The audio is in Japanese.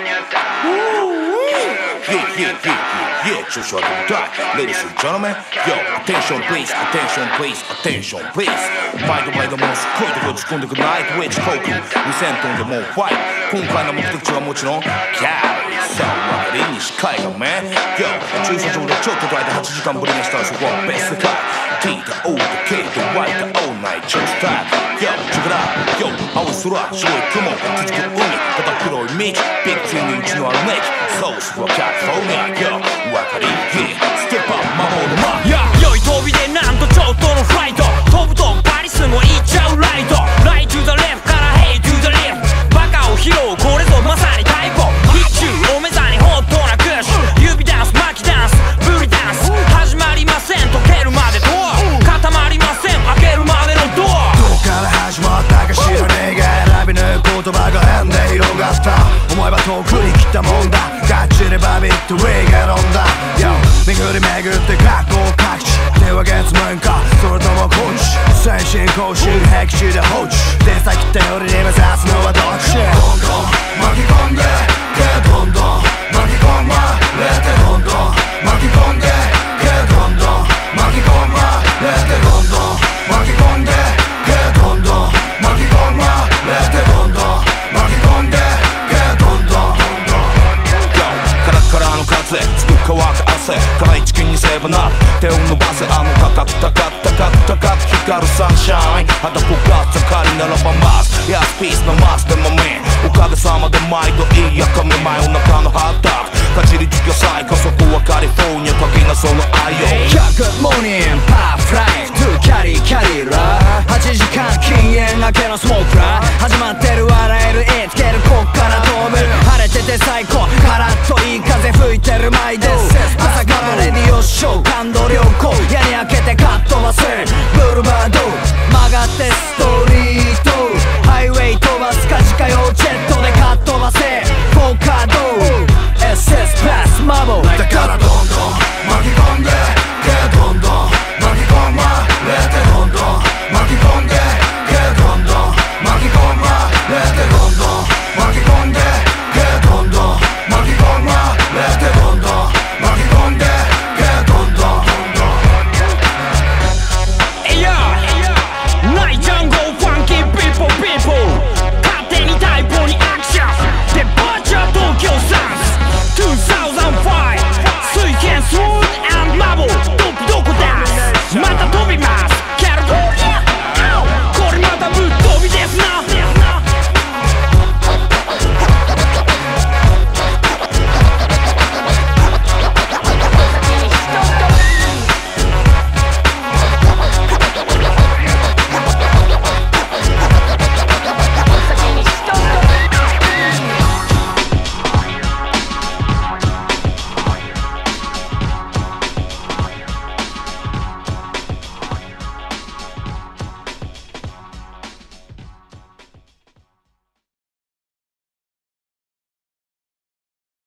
Yeah, yeah, yeah, yeah, yeah, 調子はどうだい Ladies and gentlemen, yo, attention please, attention please, attention please 毎度毎度もうすっごいとこ突っ込んでくナイトウェッジ航空2000トンでもうファイ今回の目的地はもちろんキャリーさあ分かり西海岸 man Yo, 駐車場でちょっと空いて8時間ぶりにしたらそこはベストタイ T と O と K と Y と O ナイトスタイ Yo, check it out Yo, 青い空、白い雲続く海ただ黒い道ビッグツインにうちのあるネイキソースはカリフォルニア Yo, 分かり Yeah, ステップったもんだ。ガチでバビットウェイが飲んだ。Yo 巡り巡って過去を各地手は月面かそれともコーチ先進更新。壁地で放置。出先頼りに目指すのはラの風つく乾く汗。辛いチキンにセーブな手を伸ばせ。あの高く高く高く高く光るサンシャイン肌ぽかっかりならばマス Yes ピースのマスでもめおかげさまで毎度いいやかみ真夜中のハーターかじりつき最高そこはカリフォルニア鍵なその愛を Good morning, puff life to carry carry ラ8時間禁煙明けのスモークラ始まってショー感動良好屋に開けてカットバスブルバード曲がって